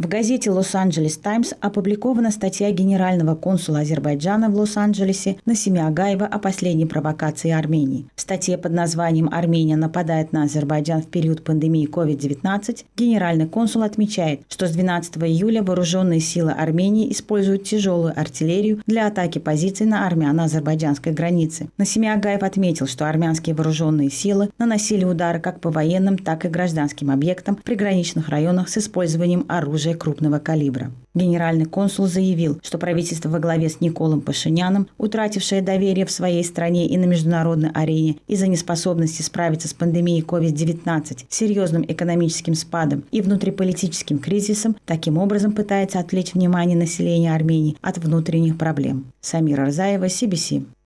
В газете «Лос-Анджелес Таймс» опубликована статья генерального консула Азербайджана в Лос-Анджелесе Насими Агаева о последней провокации Армении. В статье под названием «Армения нападает на Азербайджан в период пандемии COVID-19» генеральный консул отмечает, что с 12 июля вооруженные силы Армении используют тяжелую артиллерию для атаки позиций на армяно-азербайджанской границе. Насими Агаев отметил, что армянские вооруженные силы наносили удары как по военным, так и гражданским объектам в приграничных районах с использованием оружия оружия крупного калибра. Генеральный консул заявил, что правительство во главе с Николом Пашиняном, утратившее доверие в своей стране и на международной арене из-за неспособности справиться с пандемией COVID-19, серьезным экономическим спадом и внутриполитическим кризисом, таким образом пытается отвлечь внимание населения Армении от внутренних проблем. Самира Арзаева, CBC.